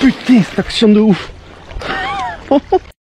putain, cette action de ouf.